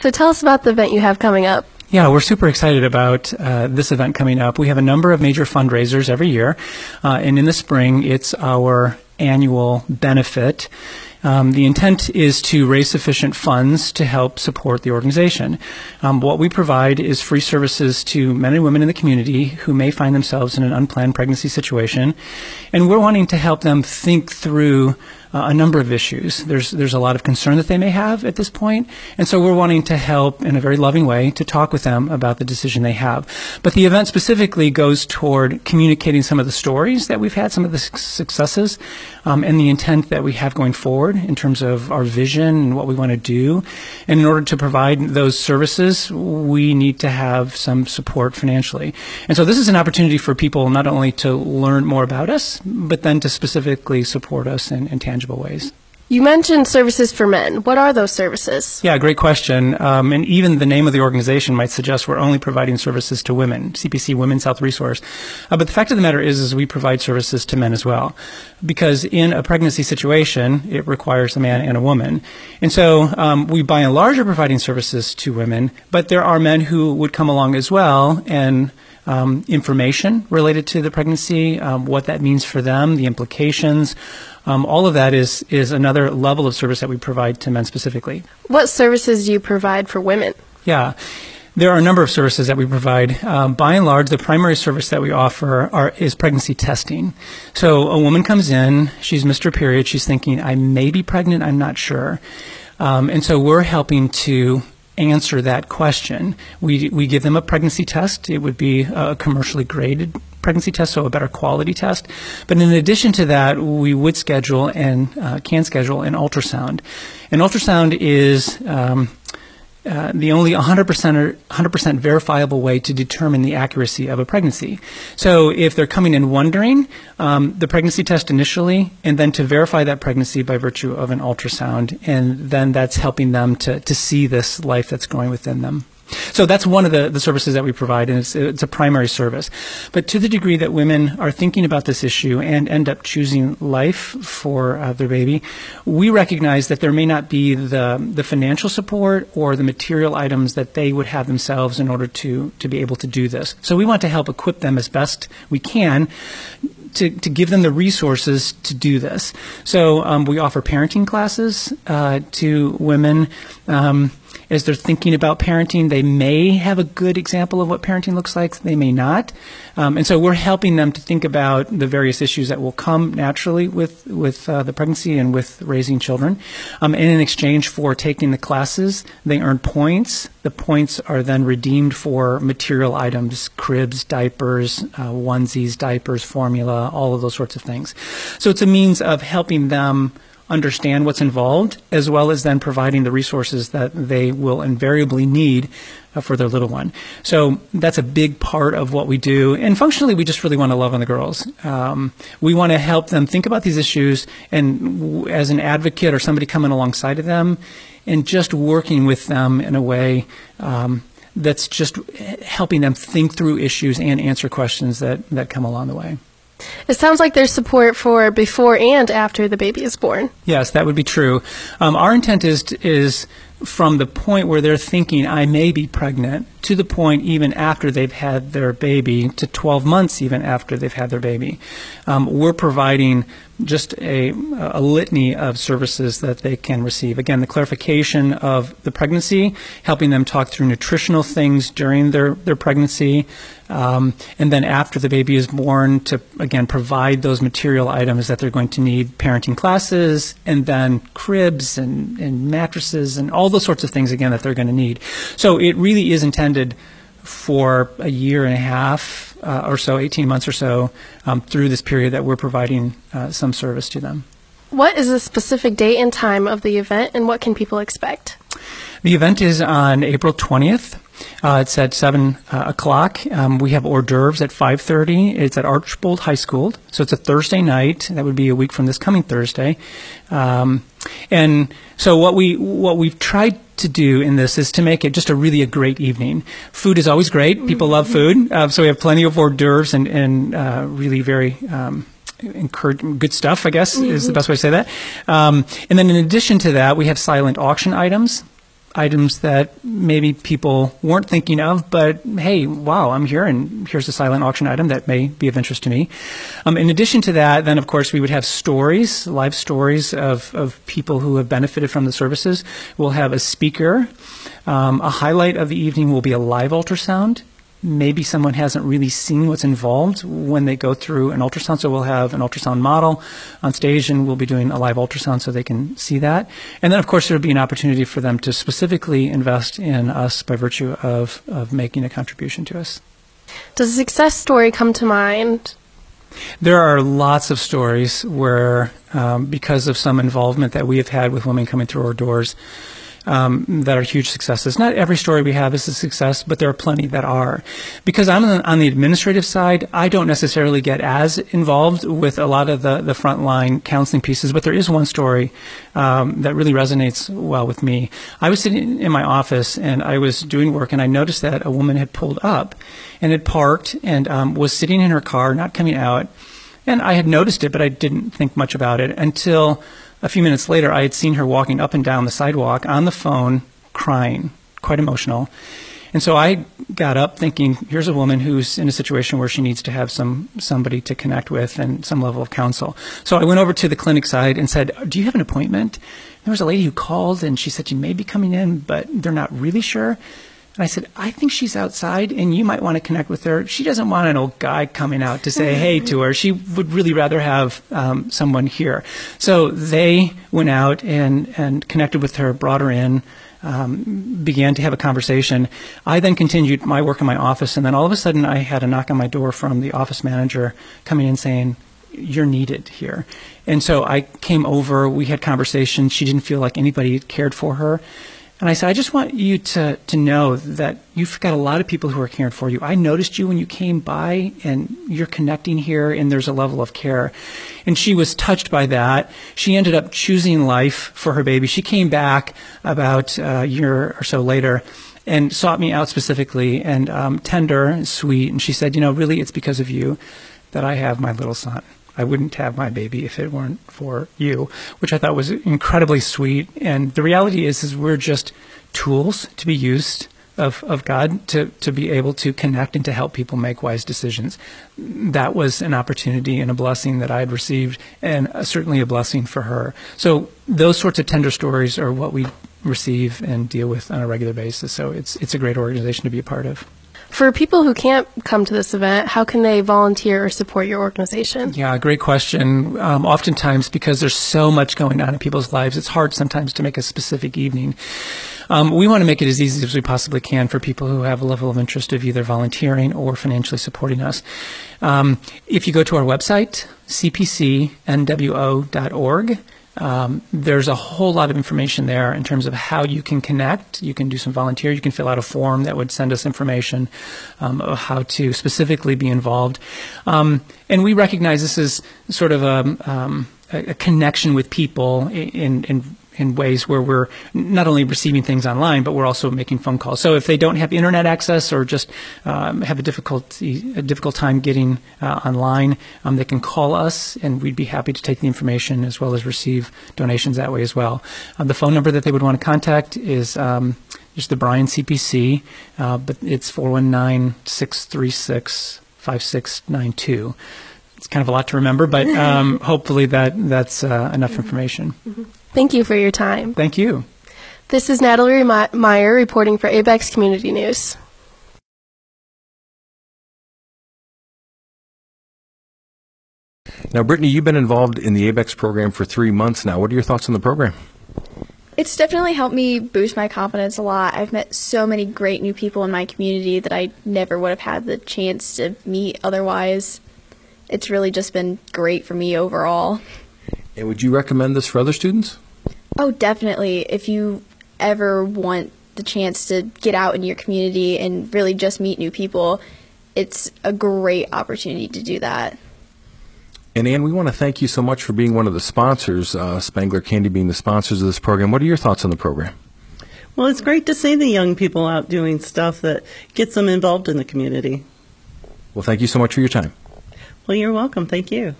So tell us about the event you have coming up. Yeah, we're super excited about uh, this event coming up. We have a number of major fundraisers every year, uh, and in the spring, it's our annual benefit. Um, the intent is to raise sufficient funds to help support the organization. Um, what we provide is free services to men and women in the community who may find themselves in an unplanned pregnancy situation, and we're wanting to help them think through uh, a number of issues. There's there's a lot of concern that they may have at this point, and so we're wanting to help in a very loving way to talk with them about the decision they have. But the event specifically goes toward communicating some of the stories that we've had, some of the successes, um, and the intent that we have going forward in terms of our vision and what we want to do. And in order to provide those services, we need to have some support financially. And so this is an opportunity for people not only to learn more about us, but then to specifically support us in, in tangible ways. You mentioned services for men. What are those services? Yeah, great question. Um, and even the name of the organization might suggest we're only providing services to women, CPC Women's Health Resource. Uh, but the fact of the matter is, is we provide services to men as well. Because in a pregnancy situation, it requires a man and a woman. And so um, we by and large are providing services to women, but there are men who would come along as well and um, information related to the pregnancy, um, what that means for them, the implications. Um, all of that is is another level of service that we provide to men specifically. What services do you provide for women? Yeah. There are a number of services that we provide. Um, by and large, the primary service that we offer are, is pregnancy testing. So a woman comes in, she's Mr. Period, she's thinking, I may be pregnant, I'm not sure. Um, and so we're helping to answer that question. We, we give them a pregnancy test. It would be a commercially graded pregnancy test, so a better quality test. But in addition to that, we would schedule and uh, can schedule an ultrasound. An ultrasound is um, uh, the only 100% or 100% verifiable way to determine the accuracy of a pregnancy. So if they're coming in wondering, um, the pregnancy test initially, and then to verify that pregnancy by virtue of an ultrasound, and then that's helping them to, to see this life that's growing within them. So that's one of the, the services that we provide, and it's, it's a primary service. But to the degree that women are thinking about this issue and end up choosing life for uh, their baby, we recognize that there may not be the, the financial support or the material items that they would have themselves in order to, to be able to do this. So we want to help equip them as best we can to, to give them the resources to do this. So um, we offer parenting classes uh, to women. Um, as they're thinking about parenting, they may have a good example of what parenting looks like, they may not. Um, and so we're helping them to think about the various issues that will come naturally with, with uh, the pregnancy and with raising children. Um, and in exchange for taking the classes, they earn points. The points are then redeemed for material items, cribs, diapers, uh, onesies, diapers, formula, all of those sorts of things. So it's a means of helping them understand what's involved, as well as then providing the resources that they will invariably need uh, for their little one. So that's a big part of what we do. And functionally, we just really want to love on the girls. Um, we want to help them think about these issues, and w- as an advocate or somebody coming alongside of them, and just working with them in a way. Um, that's just helping them think through issues and answer questions that, that come along the way. It sounds like there's support for before and after the baby is born. Yes, that would be true. Um, our intent is is from the point where they're thinking I may be pregnant to the point even after they've had their baby to 12 months even after they've had their baby. Um, we're providing just a, a, litany of services that they can receive. Again, the clarification of the pregnancy, helping them talk through nutritional things during their, their pregnancy, um, and then after the baby is born to, again, provide those material items that they're going to need, parenting classes, and then cribs and, and mattresses and all those sorts of things, again, that they're going to need. So it really is intended for a year and a half uh, or so, 18 months or so, um, through this period that we're providing uh, some service to them. What is the specific date and time of the event, and what can people expect? The event is on April 20th. Uh, it's at seven uh, o'clock. Um, we have hors d'oeuvres at five thirty. It's at Archbold High School, so it's a Thursday night. That would be a week from this coming Thursday. Um, and so what we what we've tried to do in this is to make it just a really a great evening. Food is always great. People love food, uh, so we have plenty of hors d'oeuvres and and uh, really very. Um, encourage good stuff, I guess, mm-hmm. is the best way to say that. Um, and then in addition to that, we have silent auction items items that maybe people weren't thinking of, but hey, wow, I'm here and here's a silent auction item that may be of interest to me. Um, in addition to that, then of course we would have stories, live stories of, of people who have benefited from the services. We'll have a speaker. Um, a highlight of the evening will be a live ultrasound maybe someone hasn't really seen what's involved when they go through an ultrasound. So we'll have an ultrasound model on stage and we'll be doing a live ultrasound so they can see that. And then, of course, there'll be an opportunity for them to specifically invest in us by virtue of, of making a contribution to us. Does a success story come to mind? There are lots of stories where, um, because of some involvement that we have had with women coming through our doors, um, that are huge successes. Not every story we have is a success, but there are plenty that are. Because I'm on, the administrative side, I don't necessarily get as involved with a lot of the, the frontline counseling pieces, but there is one story um, that really resonates well with me. I was sitting in my office and I was doing work, and I noticed that a woman had pulled up and had parked and um, was sitting in her car, not coming out. And I had noticed it, but I didn't think much about it until a few minutes later, I had seen her walking up and down the sidewalk on the phone, crying, quite emotional. And so I got up thinking, here's a woman who's in a situation where she needs to have some somebody to connect with and some level of counsel. So I went over to the clinic side and said, "Do you have an appointment?" There was a lady who called and she said she may be coming in, but they're not really sure. And I said, I think she's outside and you might want to connect with her. She doesn't want an old guy coming out to say hey to her. She would really rather have um, someone here. So they went out and, and connected with her, brought her in. Um, began to have a conversation. I then continued my work in my office, and then all of a sudden, I had a knock on my door from the office manager coming in saying, you're needed here. And so I came over, we had conversations. She didn't feel like anybody cared for her. And I said, I just want you to, to know that you've got a lot of people who are caring for you. I noticed you when you came by and you're connecting here and there's a level of care. And she was touched by that. She ended up choosing life for her baby. She came back about a year or so later and sought me out specifically and um, tender and sweet. And she said, you know, really it's because of you that I have my little son. I wouldn't have my baby if it weren't for you, which I thought was incredibly sweet. And the reality is, is we're just tools to be used of, of God to, to be able to connect and to help people make wise decisions. That was an opportunity and a blessing that I had received, and uh, certainly a blessing for her. So those sorts of tender stories are what we receive and deal with on a regular basis. So it's it's a great organization to be a part of. For people who can't come to this event, how can they volunteer or support your organization? Yeah, great question. Um, oftentimes, because there's so much going on in people's lives, it's hard sometimes to make a specific evening. Um, we want to make it as easy as we possibly can for people who have a level of interest of either volunteering or financially supporting us. Um, if you go to our website, cpcnwo.org, um, there's a whole lot of information there in terms of how you can connect. You can do some volunteer. You can fill out a form that would send us information um, of how to specifically be involved. Um, and we recognize this as sort of a, um, a connection with people in, in in ways where we're not only receiving things online, but we're also making phone calls. So if they don't have internet access or just um, have a difficulty a difficult time getting uh, online, um, they can call us, and we'd be happy to take the information as well as receive donations that way as well. Uh, the phone number that they would want to contact is um, just the Bryan CPC, uh, but it's 419 636 5692 it's kind of a lot to remember, but um, hopefully that that's uh, enough information. Mm-hmm. Thank you for your time. Thank you. This is Natalie Meyer reporting for ABEX Community News. Now, Brittany, you've been involved in the ABEX program for three months now. What are your thoughts on the program? It's definitely helped me boost my confidence a lot. I've met so many great new people in my community that I never would have had the chance to meet otherwise. It's really just been great for me overall. And would you recommend this for other students? Oh, definitely. If you ever want the chance to get out in your community and really just meet new people, it's a great opportunity to do that. And Anne, we want to thank you so much for being one of the sponsors, uh, Spangler Candy being the sponsors of this program. What are your thoughts on the program? Well, it's great to see the young people out doing stuff that gets them involved in the community. Well, thank you so much for your time. Well, you're welcome. Thank you.